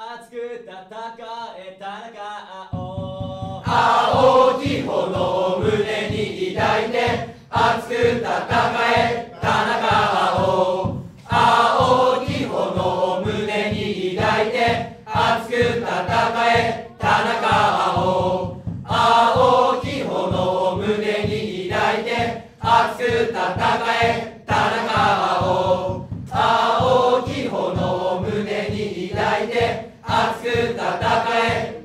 熱く戦えたおう青き炎を胸に抱いて熱く戦え田中青青き炎を胸に抱いて熱く戦え田中青青き炎を胸に抱いて熱く戦え熱く戦え。